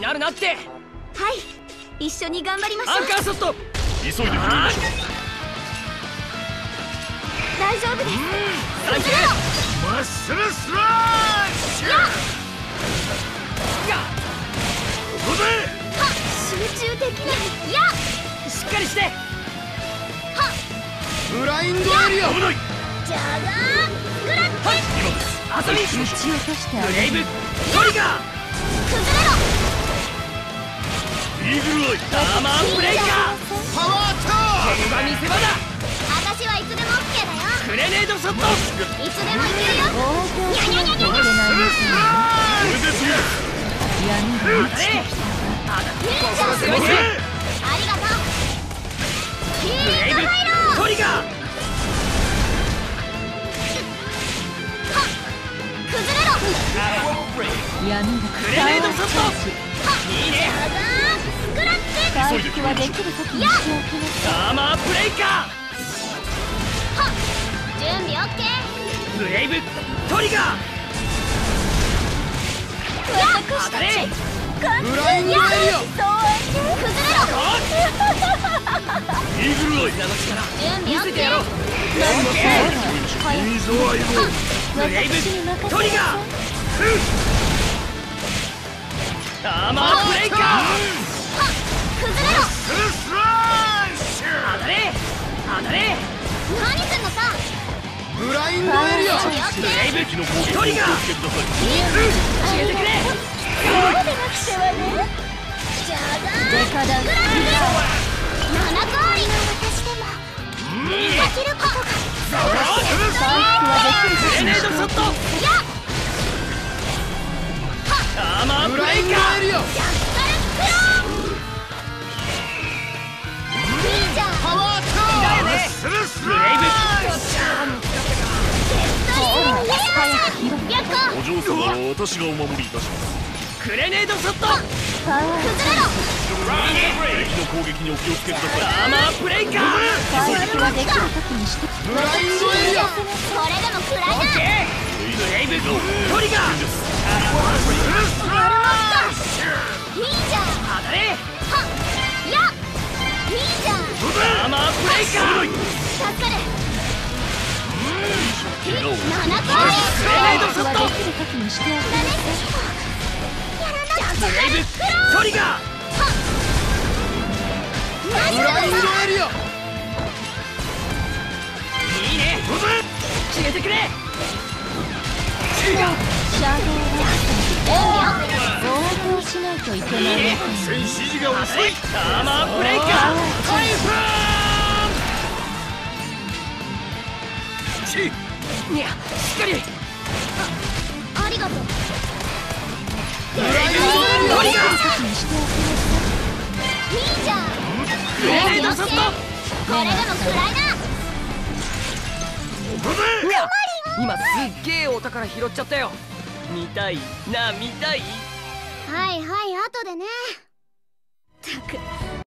になるなって。はい。一緒に頑張りましょう。アンカーショット。急いで振りましょう大丈夫です。サンキューマッスルスラッシュ。がここで集中できないやしっかりして。ブラインドエリア。危ない。じゃがーグラッはい。今です。あさみ撃ち落としてあげる。ブレイブ。トリガー崩れろイーグルアイアーマーブレイカー。パワータ本場見せ場だ。私はいつでも OK だよ。グレネードショット。いつでもいけるよ。応答しないといけないですねこれで次闇が満ちてきたあありがとうヒートハイロートリガー崩れろ闇がグレネードショットいいね回復はできる時にしておきなさいアーマーブレイカはっ。準備 OK ーブレイブトリガー当たれブラインドエリア崩れろイーグルアイの力準備見せてやろう OK いいぞアイボブレイブトリガーアーマーブレイカーインドエリア準備 OK ブレイングレネードショットやっは私がお守りいたします。グレネードショット崩れろ敵の攻撃にお気をつけくださいアーマーブレイカー回復はできる時にして。ブラインドエリアこれでも暗いブレイブトリガーいいじゃん当たれはっやっいいじゃんアーマーブレイカー助か回ドショットトリガー何すんのさエリアいいね。決めてくれシャドウは応答しないといけないわけ戦士時が遅いアーマーブレイカー開封チにゃしっかりありがとう。ブレイブトリガー時にしておきいいじゃんグレネードショットこれでも暗いなにゃ今すっげえお宝拾っちゃったよ見たいな見たいはいはい後でねったく